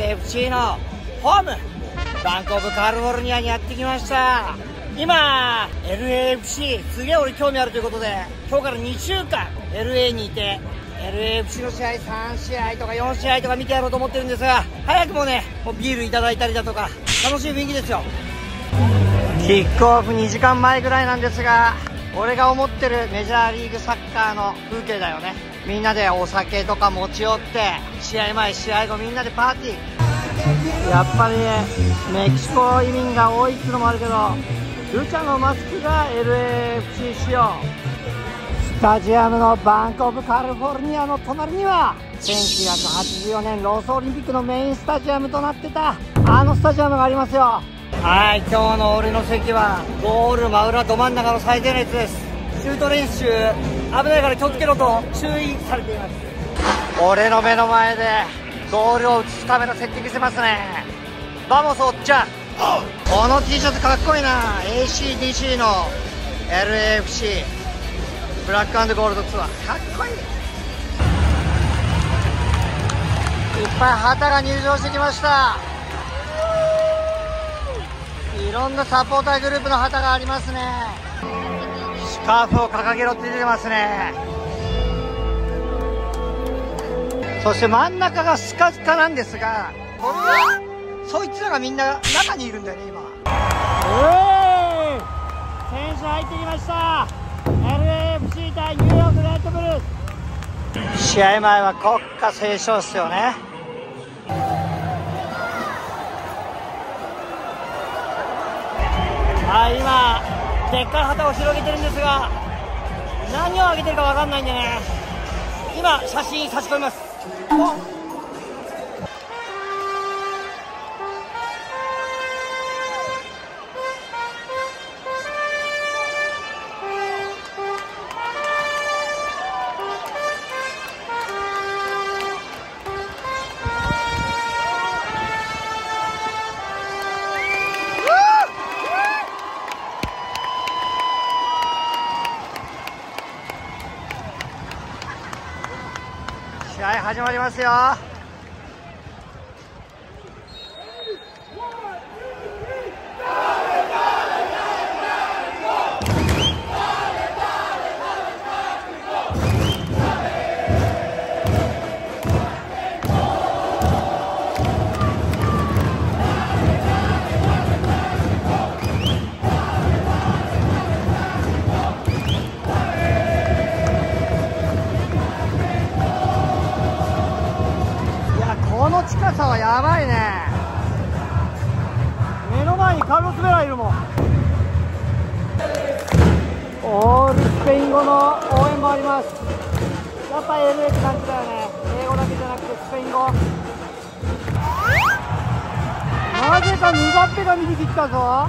LAFC のホームバンコブカリフォルニアにやってきました。今 LAFC すげえ俺興味あるということで今日から2週間 LA にいて LAFC の試合3試合とか4試合とか見てやろうと思ってるんですが早くもねもうビールいただいたりだとか楽しい雰囲気ですよ。キックオフ2時間前ぐらいなんですが俺が思ってるメジャーリーグサッカーの風景だよね。みんなでお酒とか持ち寄って試合前試合後みんなでパーティー。やっぱりねメキシコ移民が多いっていうのもあるけどルチャのマスクが LAFC 仕様。スタジアムのバンコブカリフォルニアの隣には1984年ロースオリンピックのメインスタジアムとなってたあのスタジアムがありますよ。はい今日の俺の席はゴール真裏ど真ん中の最前列です。シュート練習危ないから気をつけろと注意されています。俺の目の前でゴールを映すカメラセッティングしてますね。 vamos おっちゃん。この T シャツかっこいいな。ACDC の LAFC Black Gold Tour。かっこいい。いっぱい旗が入場してきました。いろんなサポーターグループの旗がありますね。カーフを掲げろって出てますね。そして真ん中がスカスカなんですがこれはそいつらがみんな中にいるんだよね今。選手入ってきました。LAFC 対ニューヨークレッドブル試合前は国歌斉唱っすよね。はい今でっかい旗を広げてるんですが何を上げてるか分かんないんでね。今写真差し込みます。始まりますよ。ペイン語の応援もあります。やっぱ LA って感じだよね。英語だけじゃなくてスペイン語。なぜか2番手が右切ったぞ。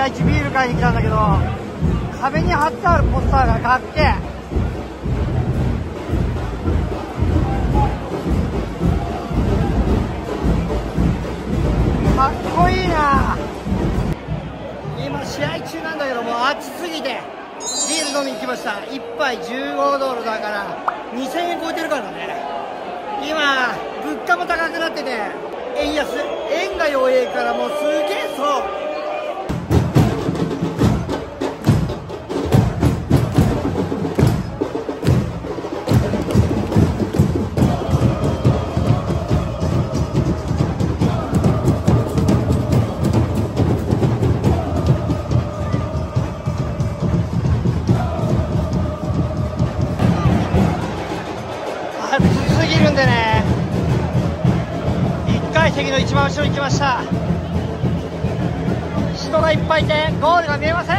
ビール買いに来たんだけど壁に貼ってあるポスターがかっけえかっこいいな。今試合中なんだけどもう暑すぎてビール飲みに来ました。1杯15ドルだから2000円超えてるからね。今物価も高くなってて円安円が弱いからもうすげえそうの一番後ろに来ました。人がいっぱいいてゴールが見えません。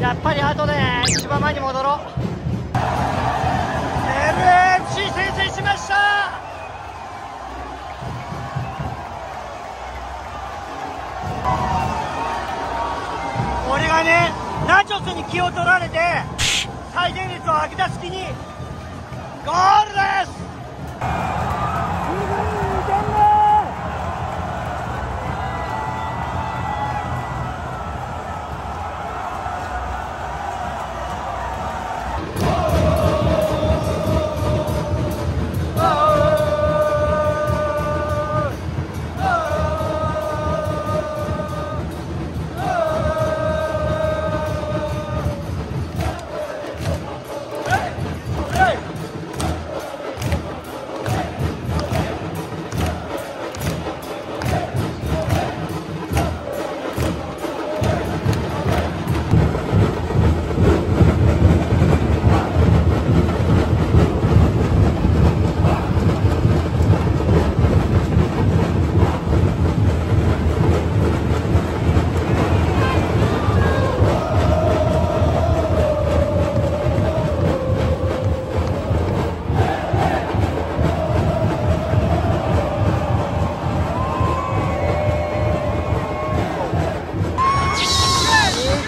やっぱり後で一番前に戻ろう。LFC 先制しました。俺がねナチョスに気を取られてサ回転率を上げた隙にゴールです。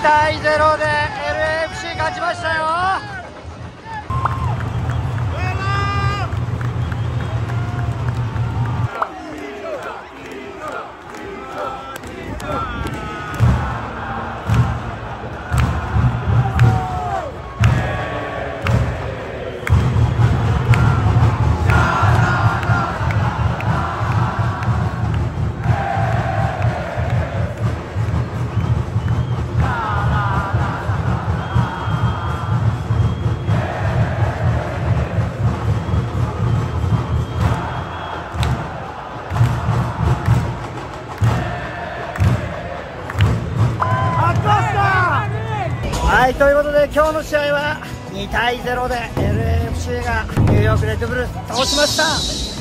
ゼロです。はいということで今日の試合は2対0で LAFC がニューヨークレッドブルー倒しました。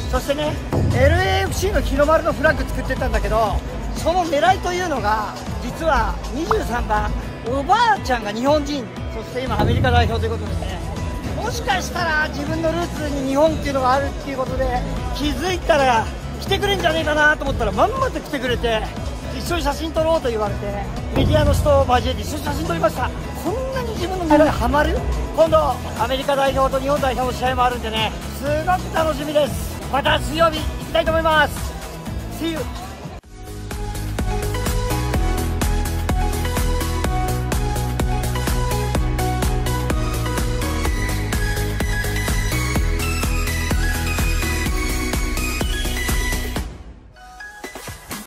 そしてね LAFC の日の丸のフラッグ作ってたんだけどその狙いというのが実は23番おばあちゃんが日本人。そして今アメリカ代表ということでねもしかしたら自分のルーツに日本っていうのがあるっていうことで気づいたら来てくれんじゃねえかなと思ったらまんまと来てくれて一緒に写真撮ろうと言われてメディアの人を交えて一緒に写真撮りました。自分の狙いハマる今度アメリカ代表と日本代表の試合もあるんでねすごく楽しみです。また水曜日行きたいと思います。See you